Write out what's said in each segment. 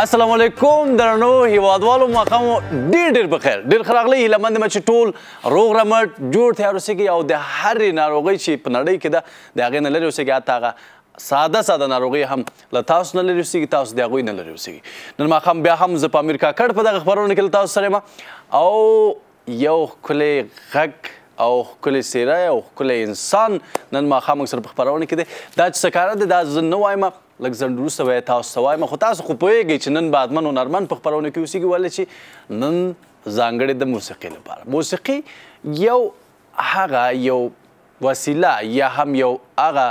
السلام علیکم درنو هیوادوالو ماقام ډیر ډیر بخیر ډیر خراغلی هیله مند مې چې ټول روغ رمټ جوړ تیار اوسئ او د هرې ناروغۍ چې په نړۍ کې ده د هغې نه لرې اوسئ حتی هغه ساده ساده ناروغي هم له تاسو نه لرې اوسېږي تاسو د هغوی نه لرې اوسېږي نن ماښام بیا هم زه په امیر کاکړ په دغه خبرونه کې له تاسو سره یم او یو ښکلی غږ او ښکلی څیره او ښکلی انسان نن ماښام سره په خبرونه کې دی دا چې سکاره دی دا زه نه وایم لږ ځنډ وروسته به تاسو ته وایم خو تاسو خو پوهېږئ چې نن بادمن هنرمند په خپرونو کې اوسېږي ولې چې نن ځانګړې د موسیقۍ لپاره موسیقي یو هغه یو وسیله یا هم یو هغه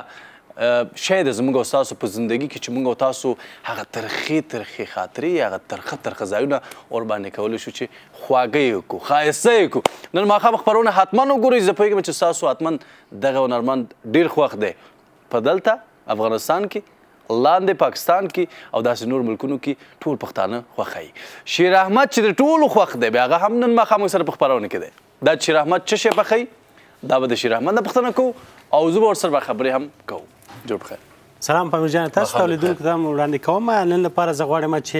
شی د زموږ او تاسو په زندگی کې چې موږ او تاسو هغه ترخې ترخې خاطرې هغه ترخه ترخه ځایونه اور باندې کولی شو چې خواږه یې وکړو ښایسته یې کړو نن ماښام خپرونه حتما وګورئ زه پوهېږم چې ستاسو حتما دغه هنرمند ډېر خوښ دی په دلته افغانستان کې لاندې پاکستان کې او داسې نور ملکونو کې ټول پښتانه خوښوي شیر احمد چې د ټولو خوښ دی بیا هغه هم نن ماښام سره په خپرونه کې دی دا شیر احمد څه شی پخوي دا به د شیر احمد نه پوښتنه کوو او زه به ورسره خبرې هم کوو جوړ بخیر سلام پامیر جان تاسو ته لیدونکو ته وړاندې کوم نن لپاره زه غواړم چې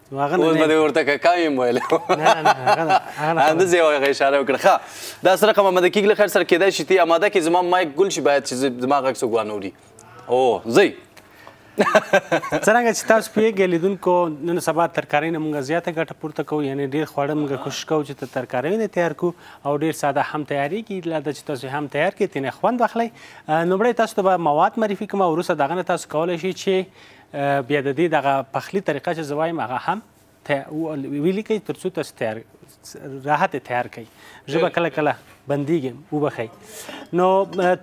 اوس به دې ورته ککایم ویل اندازې یې هغه اشاره وکړه ښه دا سره رقم اماده کېږي له خیر سره کېدای شي تی اماده کې زما مایک ګل شي باید چې زما غږ څوک وانوري او ځئ څنګه چې تاسو پیږی لیدونکو نن سبا ترکارۍ نه موږ زیاته ګټه پورته کوو یعنی ډیر خواړه موږ کوشش کوو چې ترکارۍ نه تیار کو او ډیر ساده هم تیاریږي لا د چې تاسو هم تیار کړئ تنه خوند واخلئ نو بړې تاسو ته مواد معرفي کوم او وروسته دغه تاسو کولای شئ چې بیا د دې دغه پخلي طریقه چې زه وایم هغه هم ویلي کوي تر څو تاسو تیار راحت تیار کوي ژبه کله کله بندیږي وبخي نو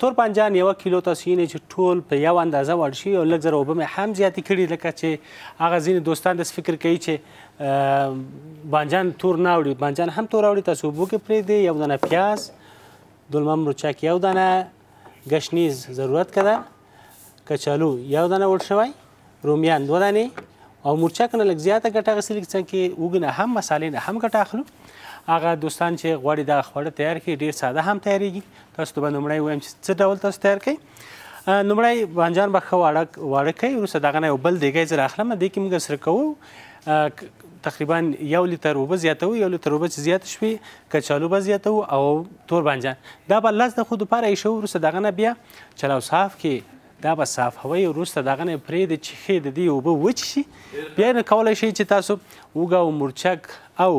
تور پنجان یو کیلو تاسو یې چې ټول په یو اندازه وړ شي او لږ زر وبه مې هم زیات کړي لکه چې هغه ځینې دوستان د فکر کوي چې بانجان تور نه وړي بانجان هم تور وړي تاسو وبو کې پرې دی یو دانه پیاز دلمه مرچک یو دانه گشنیز ضرورت کده کچالو یو دانه وړ شوی رومیان دوه دانې او مرچک نه لږ زیاته ګټه اخیستې لږ څه کې وږي نه هم مسالې نه هم ګټه اخلو هغه دوستان چې غواړي دا خواړه تیار کړي ډېر ساده هم تیارېږي تاسو ته به لومړی وایم چې څه ډول تاسو تیار کړئ لومړی بانجان به ښه واړه واړه کړئ وروسته دغه نه یو بل دیګی زه راخلم دې کې موږ سره کوو تقریبا یو لیتر اوبه زیاتوو یو لیتر اوبه چې زیات شوي کچالو به زیاتوو او تور بانجان دا به لس دقیقو دپاره ایښوو وروسته دغه نه بیا چل او صاف کې دا به صافوي وروسته دغه نه پرېږدي چې ښې د دې اوبه وچې شي بیا نو کولی شئ چې تاسو اوږه او مرچک او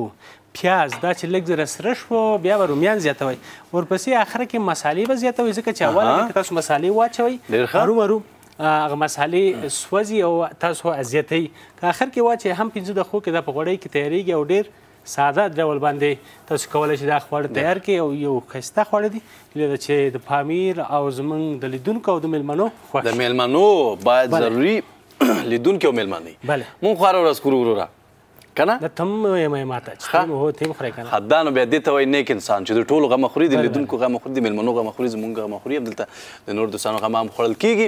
پیاز دا چې لږ زره سره شو بیا به رومیان زیاتوي ورپسې اخر کې مسالې به زیاتوي ځکه چې اول کې تاسو مسالې واچوي هرو مرو هغه مسالې سوځي او تاسو اذیتوي که اخر کې واچي هم پنځه دقیقو کې دا په غوړۍ کې تیاریږي او ډیر ساده ډول باندې تاسو کولای شئ دا خواړه تیار کړئ او یو ښایسته خواړه دي لکه چې د پامیر او زمونږ د لیدونکو او د میلمنو خوښ د میلمنو باید بله. ضروري لیدونکي او میلمانه بله. مونږ خو هره ورځ خورو وروره کنه د تم یې مې ماته چې ښه. تم هو تم خره کنه حدا نو بیا دې ته وایي نیک انسان چې د ټولو غم خوري د بله، لیدونکو غم خوري د میلمنو غم خوري زمونږ غم خوري همدلته د نور دوستانو غم هم خوړل کیږي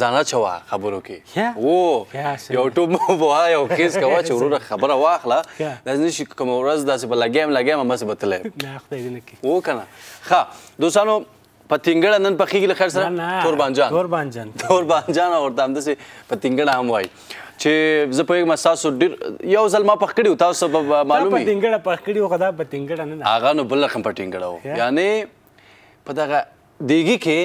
ځان اچوه خبرو کې وو یو ټوب مو وه یو کیس کوه چې وروره خبره واخله داسې نه شي کومه ورځ داسې به لګیم لګیم همسې به تللی وو که نه ښه دوستانو په تینګړه نن پخېږي له خیر سره توربانجان توربانجان توربانجان او ورته همداسې په تینګړه هم وایي چې زه پوهېږم ستاسو ډېر یو ځل ما پخ کړي و تاسو به معلوم وي په تینګړه پخ کړي و خو دا په تینګړه نه ده هغه نو بل رقم په ټینګړه و یعنې په دغه دیګی کې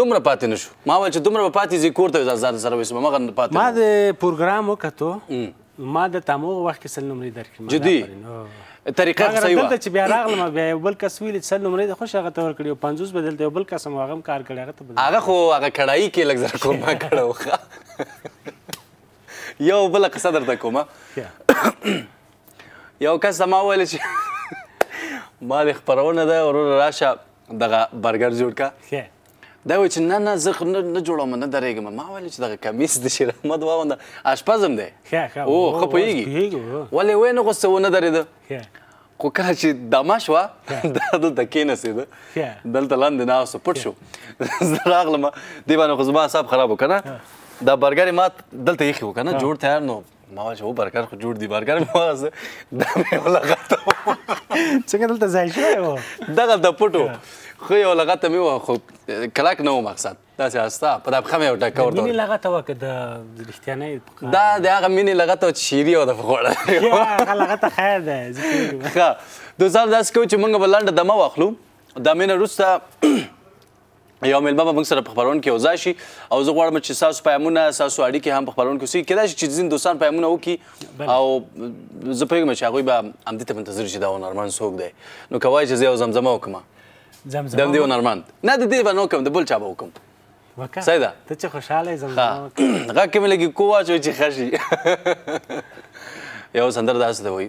دومره پاتې نشو ما ویل چې دومره به پاتې ځي کور ته ځان سره وسم مغه پاتې ما د پروګرام وکړو ما د تامو وخت کې سل نمرې درکې جدي طریقه خو صحیح و دلته چې بیا راغلم بیا یو بل کس ویل سل نمرې د خوش هغه تور کړیو 50 بدل دی یو بل کس هم هغه کار کړی هغه ته هغه خو هغه کړای کې لګ زره کوم کړو یو بل قصه درته کوم یو کس ما ویل چې ما د خبرونه ده ورور راشه دغه برګر جوړ کا ښه دا و چې نه نه زه خو نه جوړوم نه درېږم ما ویل چې دغه کمیس د شیر احمد واغونده اشپز هم دی او ښه پوهېږي ولې وې نه غوسه ونه درېده خو کله چې دمه شوه دا دلته کېناستېده دلته لاندې ناست پټ شو زه راغلم دې باندې خو زما اعصاب خراب و که نه دا برګر یې ما دلته ایښي و که نه جوړ تیار نه ما چې و برګر خو جوړ دی برګر مې وازه دا مې یو لغته څنګه دلته ځای شوی و دغه د پټو خو یو لغته مې و خو کلک نه و مقصد داسې استا په دا پښه مې یو ټکه ورته مینې لغته وه که د رښتیانۍ دا د هغه مینې لغته وه چې شیري وه د خوړه هغه لغته خیر دی ښه دوستان داسې کوو چې موږ به لنډه دمه واخلو دا مینه وروسته یو ملبه به موږ سره په خبرون کې اوځا شي او زه غواړم چې تاسو پیغامونه تاسو اړیکې هم په خبرون کې سي کله چې ځین دوستان پیغامونه وکي او زه پیغام چې هغه به هم دې ته منتظر شي دا هنرمند څوک دی نو کوي چې زه یو زمزمه وکم زمزمه دم دی هنرمند نه د دې باندې وکم د بل چا به وکم وکړه سیدا ته چې خوشاله زمزمه غږ کې مې لګي کوه چې خشي یو سندر داسې دی وایي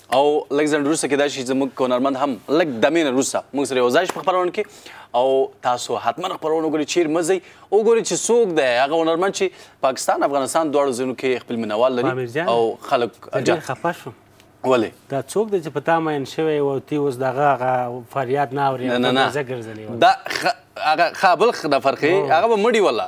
او لږ ځنډ وروسته کېدای شي زموږ هنرمند هم لږ دمې نه وروسته موږ سره یو ځای شي په خپرونه کې او تاسو حتما خپرونه وګورئ چیر مه ځئ وګورئ چې څوک دی هغه هنرمند چې پاکستان افغانستان دواړو ځینو کې خپل مینوال لري او خلک ډېر خفه شوم ولې دا څوک دی چې په تا مین شوی او تی اوس دغه هغه فریاد نه اوري نه نه نه دا هغه خابل د فرقې هغه به مړي ولا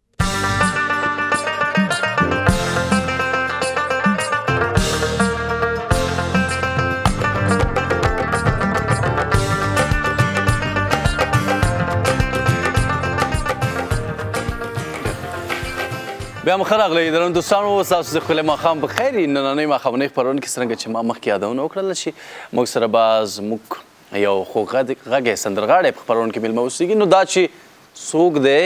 بیا هم خراغلی درن دوستانو تاسو د خپل مخام په خیر نننې مخامنې خبرونه کې څنګه چې ما مخکې یادونه وکړل شي موږ سره باز موږ یو خو غږی سندرغاړی په خبرونه کې ملمه اوسېږي نو دا چې څوک دی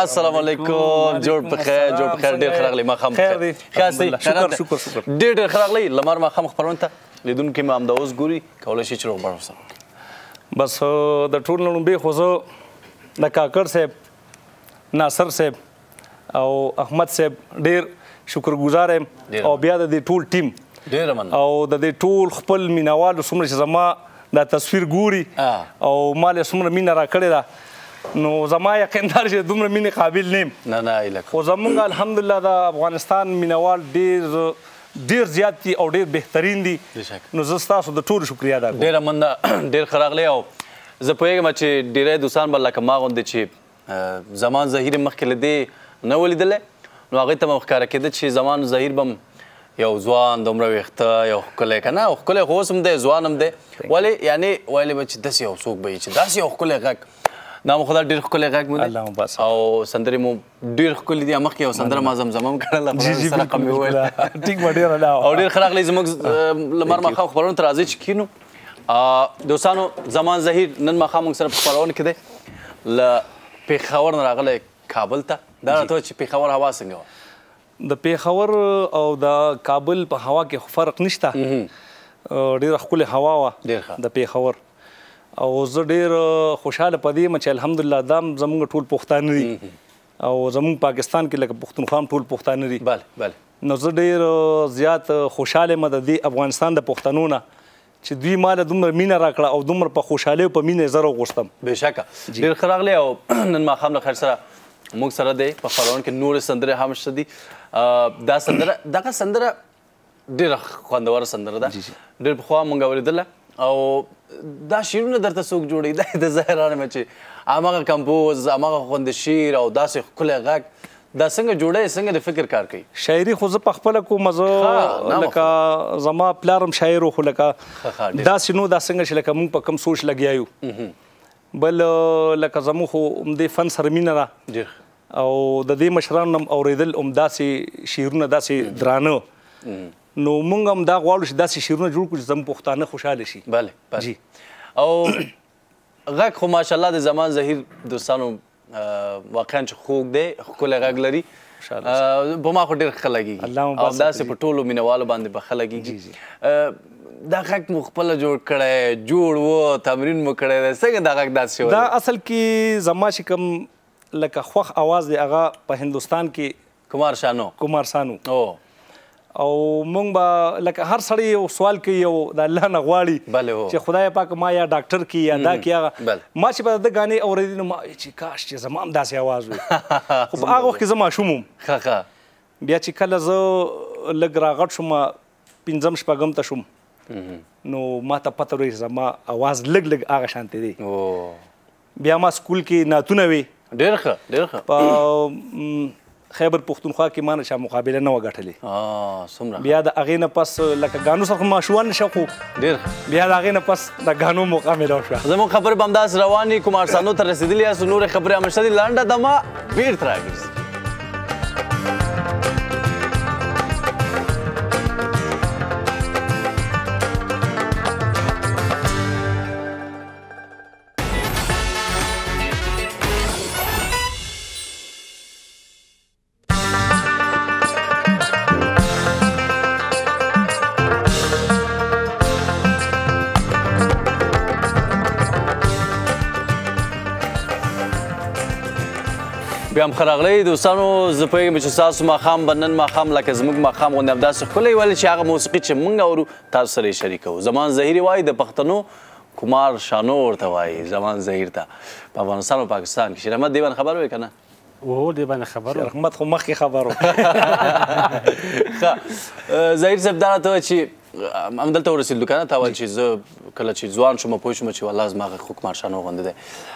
السلام علیکم جوړ په خیر جوړ په خیر ډیر خراغلی ما خام خیر دی خاصی شکر شکر شکر ډیر ډیر خراغلی لمر ما خام خبرونه ته لیدونکو ما هم دا اوس ګوري کولای شي چې روغ بار وسره بس د ټول نړۍ به خو زه د کاکړ صاحب ناصر صاحب او احمد صاحب ډیر شکرګزار یم او بیا د دې ټول ټیم ډیر مننه او د دې ټول خپل مینوالو څومره چې زما دا تصویر ګوري او مال یې څومره مینه راکړې ده نو زما یقین دار چې دومره مینې قابل نیم نه نه ایله خو زمونږ الحمدلله د افغانستان مینوال ډیر ډیر زیات دي او ډیر بهترین دي نو زه ستاسو د ټولو شکریا ادا کوم ډیره مننه ډیر ښه راغلی او زه پوهېږم چې ډیری دوستان به لکه ما غوندې چې زمان زهیر مخکې له دې نه و لیدلی نو هغه ته به ښکاره کېده چې زمان زهیر به یو ځوان د عمره ویخته یو ښکلی که نه ښکلی خو اوس هم دی ځوان هم دی ولې یعنی ویلې به چې داسې یو څوک به چې داسې یو ښکلی غږ دا مو خدای ډیر ښکلی غږ مو دی او سندرې مو ډیر ښکلې دي مخکې یو سندره ما زمزمه هم کړله جی جی سره قمې وویل ټیک به ډیر لا او ډیر خراغلی زموږ لمر مخه خبرونه تر راځي چې کینو دوستانو زمان زهیر نن مخه موږ سره په خبرونه کې دی ل پیښور نه راغلی کابل ته دا راته چې پیښور هوا څنګه و د پیښور او د کابل په هوا کې فرق نشته ډیره ښکلې هوا و د پیښور او زه ډیر خوشاله پدې م چې الحمدلله دا زموږ ټول پښتانه دي او زموږ پاکستان کې لکه پښتونخوا هم ټول پښتانه دي بله بله نو زه ډیر زیات خوشاله یم د دې افغانستان د پښتنو نه چې دوی مال دومره مینه راکړه او دومره په خوشاله او په مینه زر وغوښتم بهشکه ډیر ښه راغلی او نن ماښام له خیر سره موږ سره دی په خپرونه کې نور سندره هم شته دي دا سندره دغه سندره ډیره خوندوره سندره ده ډیر پخوا مونږ اوریدله او دا شیرونه درته څوک جوړي دا د زهران مې چې امغه کمپوز امغه خوند شیر او داسې خله غږ دا څنګه جوړه څنګه د فکر کار کوي شاعري خو زه په خپل کوم زه لکه زما پلارم شاعر خو لکه دا سينو دا څنګه چې لکه مونږ په کم سوچ لګیا یو بل لکه زموږ خو همدې فن سره مینه ده او د دې مشرانو نه هم اورېدل همداسې شعرونه داسې درانه نو موږ هم دا غواړو چې داسې شعرونه جوړ کړو چې زموږ پښتانه خوشحاله شي بله بله او غږ خو ماشاءالله د زمان زهیر دوستانو واقعا چې خوږ دی ښکلی غږ لري په ما خو ډېر ښه لګېږي او داسې په ټولو مینوالو باندې به ښه لګېږي دا غږ مو خپله جوړ کړی جوړ و تمرین مو کړی دی څنګه دا غږ داسې شوی دا اصل کې زما چې کوم لکه خوښ اواز دی هغه په هندوستان کې کمار شانو کمار شانو او او مونږ به لکه هر سړی یو سوال کوي او د الله نه غواړي چې خدای پاک ما یا ډاکټر کی یا دا کی هغه ما چې په د غانې اورېدل نو ما چې کاش چې زما هم داسې आवाज وي خو په هغه وخت کې زما شوم بیا چې کله زه لګ راغټ شوم پنځم شپږم ته شوم نو ما ته پته وي زما आवाज لګ لګ هغه شانته دی بیا ما سکول کې نعتونه وې ډېر ښه ډېر ښه په خیبر پښتونخوا کې مانه چا مقابله نه وګټلې بیا د هغې نه پس لکه ګانو سره خو ماشوان شوق ډېر بیا د هغې نه پس د ګانو مقابله وشوه زموږ خبرې به همداسې روانې کوم ارسانو ته رسېدلي یاست نورې خبرې همېشه دي لنډه دمه بېرته راګرځي بیا هم خراغلی دوستانو زه پوهېږم چې ستاسو ماښام به نن ماښام لکه زموږ ماښام غوندې همداسې ښکلی ولې چې هغه موسیقي چې موږ اورو تاسو سره یې شریکوو زمان زهیري وایي د پښتنو کمار شانو ورته وایي زمان زهیر ته په افغانستان او پاکستان کې شیر احمد دې باندې خبر وې که نه او دې باندې خبر شیر احمد خو مخکې خبر و زهیر صاحب دا راته وایه چې همدلته ورسېدلو که نه تا ویل چې زه کله چې ځوان شوم پوه شوم چې والله زما غږ خو کمار شانو غوندې دی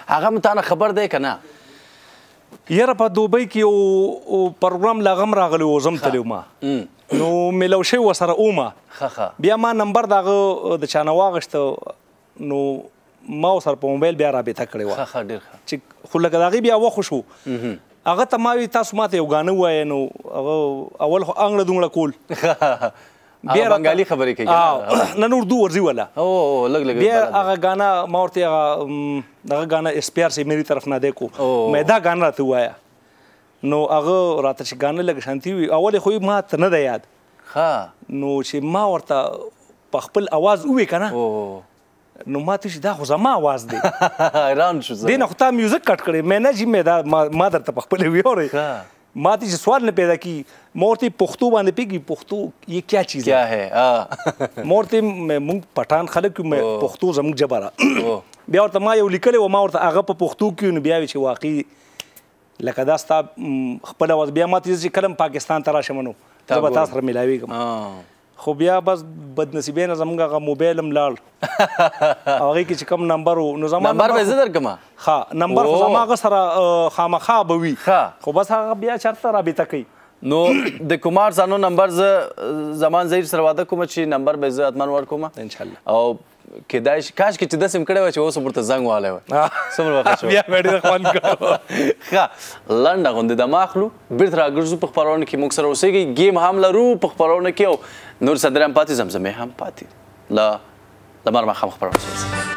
هغه هم تا نه خبر دی که نه یاره په دوبۍ کې او پروګرام لاغم راغلی و زم تللی ما نو ملو شوی وسره اومه خخه بیا ما نمبر دغه د چانه واغشت نو ما سر په موبایل بیا رابطه کړې و خخه ډیر ښه چې خو لکه دغه بیا وخو شو هغه ته ما وی تاسو ماته یو غانه وای نو هغه اول خو انګړه دونګړه کول بیا بنگالی خبرې کوي نه نور دوه ورځي ولا او لګ لګ بیا هغه غانا ما ورته هغه دغه غانا اسپیر سي مری طرف نه دیکو مې دا غانا ته وایا نو هغه راته چې ګانه لږ شانتي وي اول خو یې ماته نه ده یاد ښه نو چې ما ورته په خپل اواز ووې که نه نو ما ته چې دا خو زما اواز دی حیران شو دې نه خو تا میوزک کټ کړی مې نه چې مې دا ما درته په خپله ویورئ ما ته چې سوال نه پیدا کی مور ته پښتو باندې پیږي پښتو یې کیا چیز کیا ہے مور ته مونږ پټان خلک یو پښتو زموږ جبره بیا ورته ما یو لیکلی و ما ورته هغه په پښتو کې نو بیا چې واقعي لکه دا ستا خپل وز بیا ماته چې کلم پاکستان ته راشم نو زه به تاسو سره ملاویږم خو بیا بس بدنصیبې نه زمونږ هغه موبایل هم لاړ هغه کې چې کوم نمبر و نو زما نمبر به زه درکم ها نمبر خو زما هغه سره خامخا به وي خو بس هغه بیا چرته رابطه کوي نو د کومار زانو نمبر ز زمان زیر سره واده کوم چې نمبر به زه اتمن ور کوم ان شاء الله او کېدای شي کاشکې چې داسې هم کړی وای چې اوس هم ورته زنګ وهلی وای څومره به ښه شو بیا به ډېر خوند کړو ښه لنډه غوندې دمه اخلو بېرته راګرځو په خپرونه کې موږ سره اوسېږئ ګیم هم لرو په خپرونه کې او نور سندرې هم پاتې زمزمې هم پاتې له لمر ماښام خپرونه سره اوسېږئ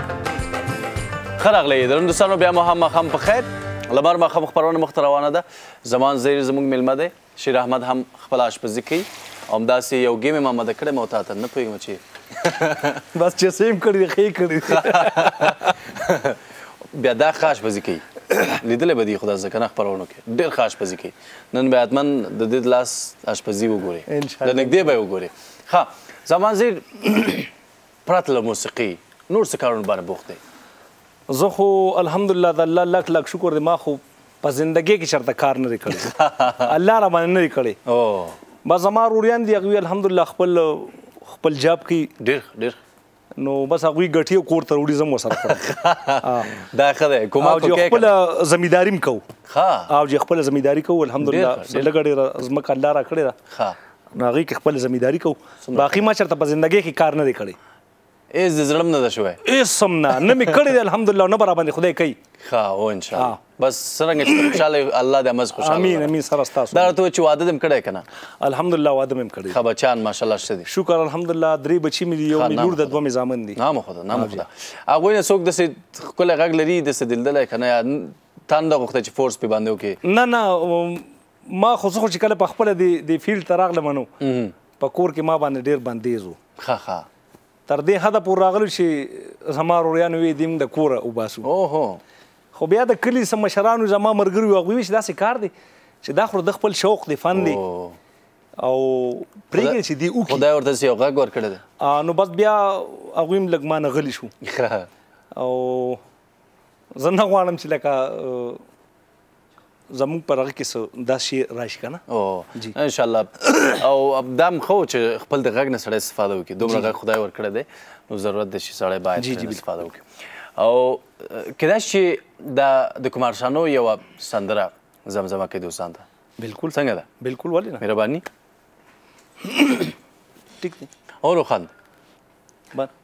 ښه راغلی یې درنو دوستانو بیا مو هم ماښام په خیر لمر ماښام خپرونه مخ ته روانه ده زمان زیر زموږ میلمه دی شیر احمد هم خپله اشپزي کوي همداسې یو ګیم یې مامده کړی ما تا ته نه پوهېږم چې بس چې څه یې هم کړي دي ښه یې کړي بیا دا ښه اشپزي کوي لیدلی به دي خو دا ځکه نه خپرونو کې ډېر ښه اشپزي کوي نن به حتما د دې لاس اشپزي وګورې د نږدې به یې وګورې ښه زمان زیر پرته له موسیقي نور څه کارونو باندې بوخت دی؟ زه خو الحمدالله د الله لاک لاک شکر دی ما خو په زندګۍ کې چرته کار نه دی کړی الله را باندې نه دی کړی بس زما روریان دي هغوی الحمدالله خپل خپل جاب کوي ډېر ډېر نو بس هغه ګټي کور ته وړي زمو سره دا خدای کومه کو کې خپل زمیداریم کو ها او چې خپل زمیداری کو الحمدلله لګړې زمکه الله را کړې دا نو هغه کې خپل زمیداری کو باقی ما چرته په زندګۍ کې کار نه دی کړی ایس د زړم نه ده شوی ایس هم نه نه مې کړی دی الحمدلله نه برابر خدای کوي ښه او ان شاء الله بس څنګه چې خوشاله الله دې مز خوشاله امين امين سره تاسو دا ته چې واده دم کړی کنه الحمدلله واده مم کړی خبر چان ماشاءالله شته دي شکر الحمدلله درې بچی مې یو مې لور د دوه مې زامن دي نام خدا نام خدا هغه نه څوک د سې خپل غږ لري د سې دلدل کنه تاند غوښته چې فورس په باندې وکي نه نه ما خو زه خو چې کله په خپل دی دی فیلډ ته راغلم نو په کور کې ما باندې ډیر بندیز وو ښه ښه تر دې حد پورې راغلو چې زما وروریانو وی دیم د کور او باسو اوه خو بیا د کلی سم مشرانو زما مرګري یو غوي چې داسې کار دی چې دا خو د خپل شوق دی فن دی او پرېږي چې دی او خدای ورته یو غږ ورکړی دی نو بس بیا هغه هم لګمان غلی شو او زه نه غواړم چې لکه زموږ پر هغه کې څه دا شی راشي که نه او ان شاء الله او دا هم ښه چې خپل د غږ نه سړی استفاده وکړي دومره غږ خدای ورکړی دی نو ضرورت دی چې سړی باید ترې استفاده وکړي او کېدای شي دا د کمارشانو یوه سندره زمزمه کوي دوستان ته بلکل څنګه ده بلکل ولې نه مهرباني ټیک دی او روښان بله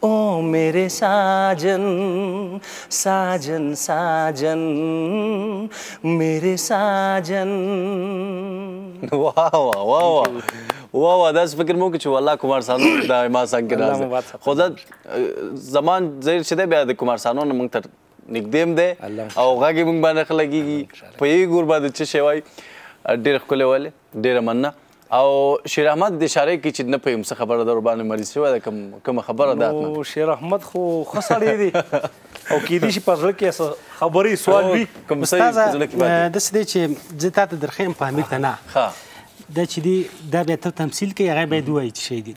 او میرې ساجن ساجن ساجن میرې ساجن واه واه واه واه وا وا داس فکر مو چې والله کومار سانو دا ما څنګه کې راځي خو دا زمان زیر چې دی بیا د کومار سانو نه مونږ تر نږدې دی او غږ مونږ باندې خلګيږي په یوه ګور باندې چې شوی ډېر ښکلی ولې ډېره مننه او شیر احمد د اشاره کی چې نه پوهیم څه خبره ده ورباندې مریض شوی ده کوم کومه خبره ده نو شیر احمد خو ښه سړی دی او کېدی شي په زړه کې څه خبرې سوال وي کوم څه په زړه کې باندې داسې دی چې زه تا ته درخیم په امیر ته نه دا چې دی دا بیا ته تمثیل کوي هغه باید ووایي چې شی دی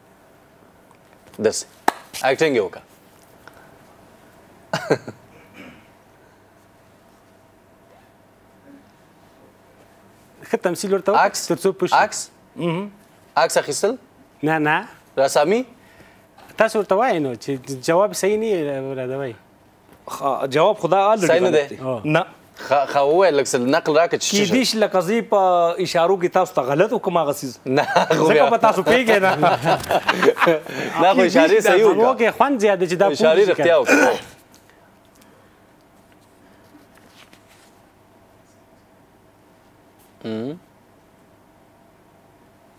داسې اکټینګ یې وکړه ښه تمثیل ورته وکړه تر څو پوه شي عکس عکس اخیستل نه نه رسامي تاسو ورته وایئ نو چې جواب صحیح نه یې راته وایي جواب خدا آل صحیح نه دی نه خا وای لکه سل نقل راکړه چې کی دیش لکه زی په اشارو کې تاسو ته غلط وکم هغه سیز نه زه په تاسو پیګه نه نه خو اشاره صحیح وکړه نو کې خوان زیاده چې دا اشاره رښتیا وکړه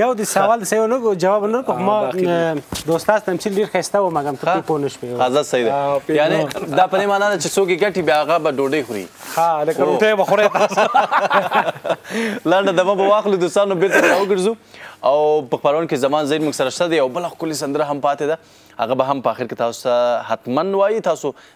یو د سوال د سیو نه جواب نه کوم ما د استاد تمثيل ډیر خسته و مګم ته په نه شپې غزه صحیح ده یعنی دا په معنا ده چې څوک ګټي بیا هغه به ډوډۍ خوري ها لکه روټه به خوري تاسو لاندې دمه به واخلو دوستانو بیرته راوګرځو او په خبرون کې زمان زین موږ سره شته دی او بل خپل سندره هم پاتې ده هغه به هم په اخر کې تاسو حتمن وایي تاسو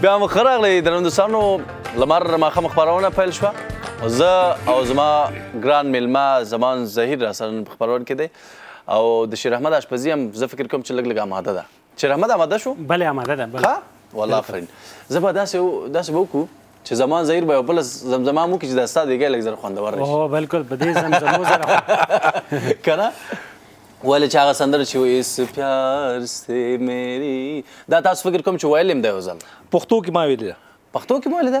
بیا مخ راغلی درندوسانو لمر ماخم خبرونه پیل شوه زه او زما ګران ملما زمان زهیر راسن خبرون کې دی او د شیر احمد اشپزی هم زه فکر کوم چې لګ لګ آماده ده چې رحمت آماده شو بله آماده ده بله والله آفرین زه به داسې داسې به وکړو چې زمان زهیر به بل زمزمه مو کې چې دا ستاد دیګه لګ زر خوندور راشي او بالکل به دې زمزمو سره کنه ولې چې هغه سندره چې وایي اس پیار سي مېری دا تاسو فکر کوم چې ویلم دی وزم پښتو کې ما ویل پښتو کې ما ویل ده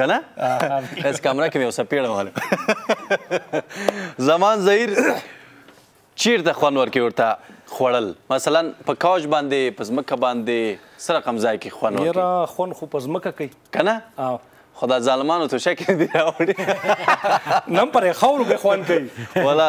کنه اس کمره کې مې اوسه پیړه واله زمان زهیر چیرته خوان ورکې ورته خوړل مثلا په کاج باندې په ځمکه باندې سره رقم ځای کې خوان ورکې یرا خوان خو په ځمکه کوي کنه خدا ظالمانو ته شکه دی راوړي نن پر خاور به خوان کوي ولا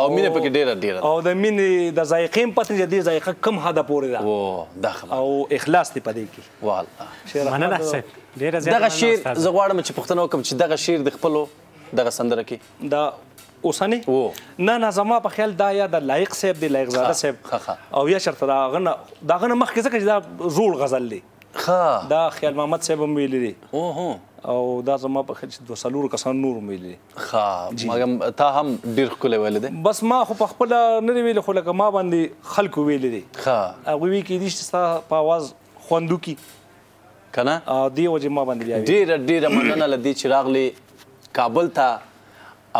او مینه پکې ډیره ډیره او د مینې د ذایقې هم پته چې دې ذایقه کم حد پورې ده او دا خبره او اخلاص دې پدې کې والله مننه صاحب ډیره زیاته دغه شعر زه غواړم چې پښتنه وکم چې دغه شعر د خپلو دغه سندره کې دا اوسنی نه نه زما په خیال دا یا د لایق صاحب دی لایق زاده صاحب او یا شرط دا غنه دا غنه مخکې ځکه چې دا زوړ غزل دی ښه دا خیال محمد صاحب هم ویلی دی او دا زما په خیال چې دوه څلور کسان نور هم ویلی ښه مګم تا هم ډیر ښکلی ویل دی بس ما خو په خپل نه دی ویل خو لکه ما باندې خلکو ویل دی ښه هغه وی کې دي چې ستا په आवाज خوندو کی کنه او دی وجه ما باندې بیا ډیر ډیر مننه لدی چې راغلی کابل ته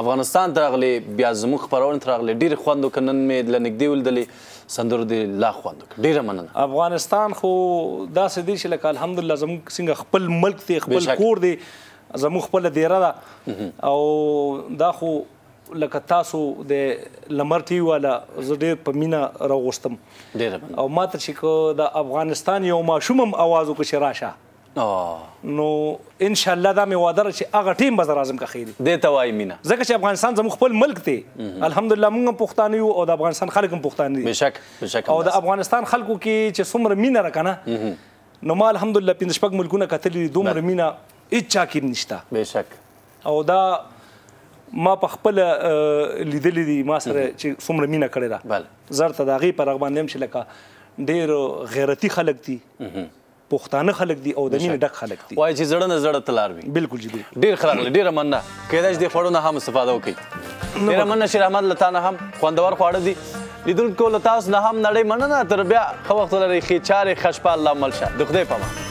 افغانستان ته راغلی بیا زموږ خبرونه ته راغلی ډیر خوندو کنن مې لنګدی ولدلې سندرو دی لا خوندو ډیر مننه افغانستان خو داسې دی چې لکه الحمدلله زموږ څنګه خپل ملک دی خپل کور دی زموږ خپل دیره ده او دا خو لکه تاسو د لمر ټي والا زه ډیر په مینا راغوستم او ماته چې د افغانستان یو ماشومم आवाज وکړي چې راشه نو ان شاء الله دا مې وادر چې هغه ټیم به راځم که خیر دی ته وای مینا ځکه چې افغانستان زموږ خپل ملک دی الحمدلله موږ هم پښتانه یو او د افغانستان خلک هم پښتانه دي بشک بشک او د افغانستان خلکو کې چې څومره مینا را کنه نو ما الحمدلله پنځه شپږ ملکونه کتلي دي دومره مینه هیڅ چا کې نشته بېشک او دا ما په خپل لیدلې دي ما سره چې څومره مینه کړې ده بله زر ته د هغې پر غبان نیم چې لکه ډېر غیرتي خلک دي پښتانه خلک دي او د مینې ډک خلک دي وایي چې زړه نه زړه تلار وي بالکل جی ډېر خلک ډېره مننه کېدای شي دې خوړو نه هم استفاده وکړي ډېره مننه شیر احمد له تا نه هم خوندور خواړه دي لیدونکو له تاسو نه هم نړۍ مننه تر بیا ښه وخت ولرئ ښې چارې ښه شپه الله مل شه د خدای په امان